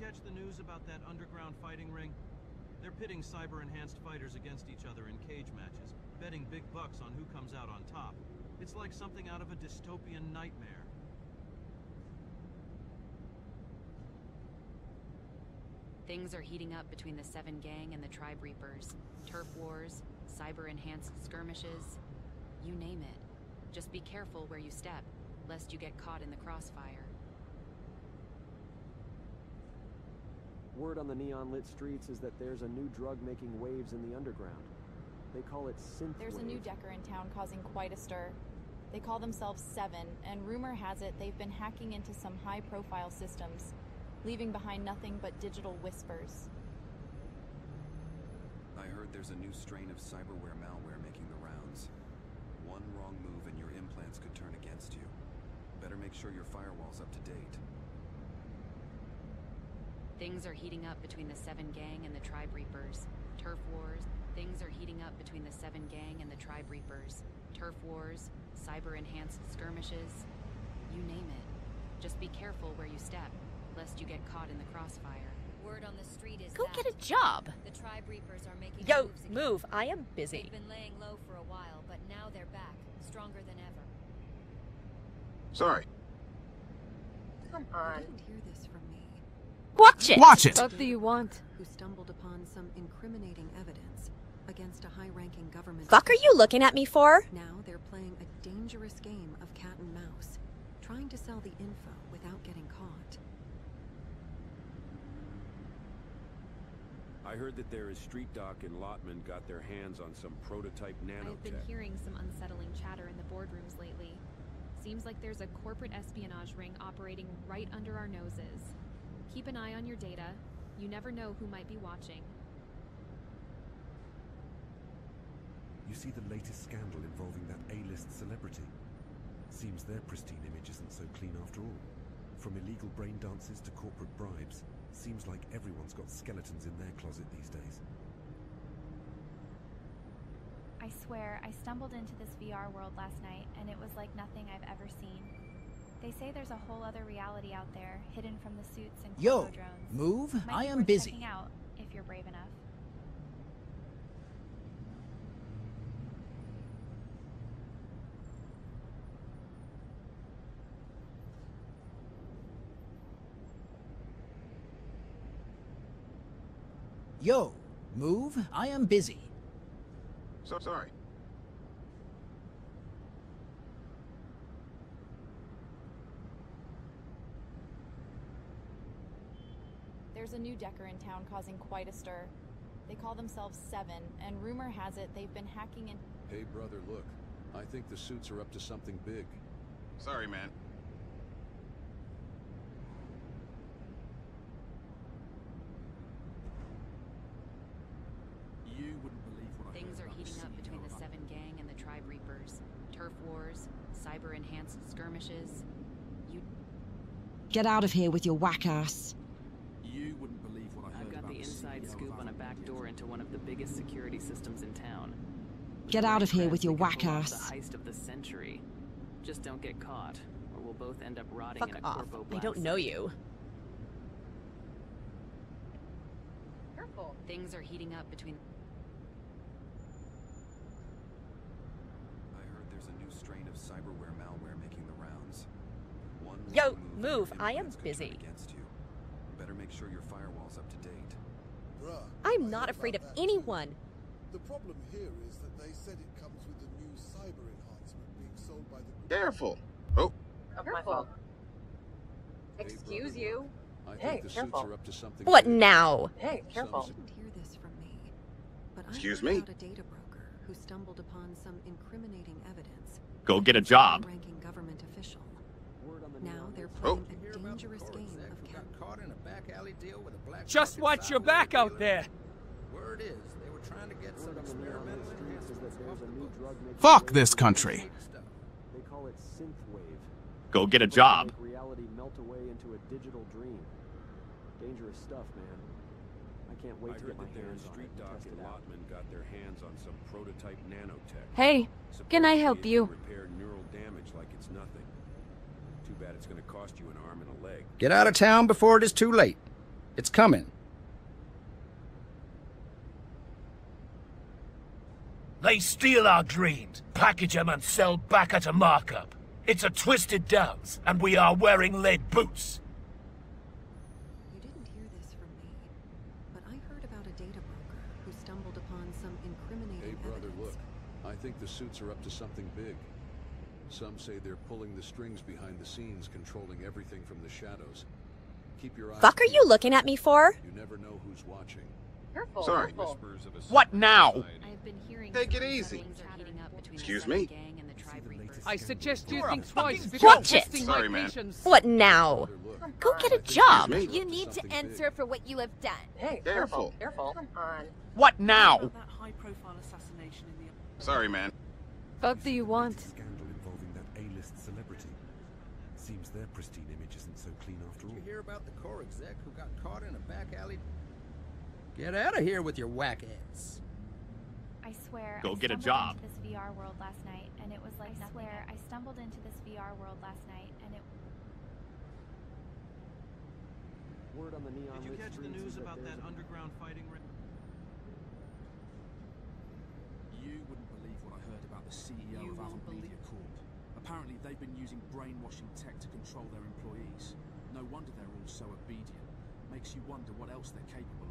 catch the news about that underground fighting ring? They're pitting cyber-enhanced fighters against each other in cage matches, betting big bucks on who comes out on top. It's like something out of a dystopian nightmare. Things are heating up between the Seven Gang and the Tribe Reapers. Turf wars, cyber-enhanced skirmishes, you name it. Just be careful where you step, lest you get caught in the crossfire. Word on the neon-lit streets is that there's a new drug making waves in the underground. They call it synth There's a new Decker in town causing quite a stir. They call themselves Seven, and rumor has it they've been hacking into some high-profile systems, leaving behind nothing but digital whispers. I heard there's a new strain of cyberware malware making the rounds. One wrong move and your implants could turn against you. Better make sure your firewall's up to date. Things are heating up between the Seven Gang and the Tribe Reapers. Turf wars. Things are heating up between the Seven Gang and the Tribe Reapers. Turf wars, cyber-enhanced skirmishes. You name it. Just be careful where you step, lest you get caught in the crossfire. Word on the street is Go that get a job. the tribe reapers are making Yo, moves again. move. I am busy. They've been laying low for a while, but now they're back, stronger than ever. Sorry. Come You on. didn't hear this from me. Watch it. Watch it! What do you want? Who stumbled upon some incriminating evidence against a high-ranking government. Fuck are you looking at me for? Now they're playing a dangerous game of cat and mouse, trying to sell the info without getting caught. I heard that there is Street Doc and Lotman got their hands on some prototype I've been hearing some unsettling chatter in the boardrooms lately. Seems like there's a corporate espionage ring operating right under our noses. Keep an eye on your data. You never know who might be watching. You see the latest scandal involving that A-list celebrity? Seems their pristine image isn't so clean after all. From illegal brain dances to corporate bribes, seems like everyone's got skeletons in their closet these days. I swear, I stumbled into this VR world last night, and it was like nothing I've ever seen. They say there's a whole other reality out there, hidden from the suits and Yo, drones. move. Might I be am worth busy. out, if you're brave enough. Yo, move. I am busy. So sorry. There's a new Decker in town causing quite a stir. They call themselves Seven, and rumor has it they've been hacking in. Hey, brother, look. I think the suits are up to something big. Sorry, man. You wouldn't believe what I Things heard are heating up between the of Seven Gang and the Tribe Reapers. Turf wars, cyber-enhanced skirmishes. You Get out of here with your whack ass. You wouldn't believe what I heard I've got about the inside CEO scoop on a back door into one of the biggest security systems in town. Get out of here with your whack ass. The heist of the century. Just don't get caught, or we'll both end up rotting Fuck in a off. corpo I don't know you. Careful. things are heating up between I heard there's a new strain of cyberware malware making the rounds. One Yo, move move. I am implants could turn busy. Against you. Better make sure your firewall's up to date. Bruh, I'm I not afraid of anyone. too. The problem here is that they said it comes with the new cyber enhancement being sold by the Careful. Oh, my fault. Excuse you. I think Hey, the careful. suits are up to something What big. now? Hey, careful. You hear this from me, but Excuse heard me? a data broker who stumbled upon some incriminating evidence. Go get a job. Ranking government official. Word on the Now they're lit oh. playing Oh. a dangerous game of cat. caught in a back alley deal with a black Just watch your back out there. Word is, they were trying to get some Word on the neon lit experimental streets is that there's a new drug Fuck this country. They call it synthwave. Go get a job. Reality melt away into a digital dream. Dangerous stuff, man. I can't wait I to get my that there is hands on Street it and Doc test and it. Lotman got their hands on some prototype nanotech. Hey, can I help you? Repair neural damage like it's nothing. Too bad it's going to cost you an arm and a leg. Get out of town before it is too late. It's coming. They steal our dreams, package them and sell back at a markup. It's a twisted dance, and we are wearing lead boots. You didn't hear this from me, but I heard about a data broker who stumbled upon some incriminating Hey, brother, evidence. look. I think the suits are up to something big. Some say they're pulling the strings behind the scenes, controlling everything from the shadows. Keep your eyes Fuck are you looking at me for? You never know who's watching. Careful. Sorry. Careful. What now? I've been hearing Take it easy. of things are heating up between Excuse me? Seven gang and the tribe reapers. I suggest you think twice fucking before Watch it. testing Sorry, my man. patience. What now? Go get a job. You need to answer for what you have done. Hey, Careful. careful. Careful. Come on. What now? That high-profile assassination in the Sorry, man. Fuck do you want? Scandal involving that A-list celebrity. Seems their pristine image isn't so clean after all. Did you hear about the core exec who got caught in a back alley? Get out of here with your whack ass. I swear. Go I get a stumbled job. Into this VR world last night, and it was like I swear I stumbled into this VR world last night, and it. Word on the neon Did you catch the news is that about that underground fighting ring? You wouldn't believe what I heard about the CEO You of won't Avant Media Corp. Apparently, they've been using brainwashing tech to control their employees. No wonder they're all so obedient. Makes you wonder what else they're capable